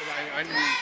i ein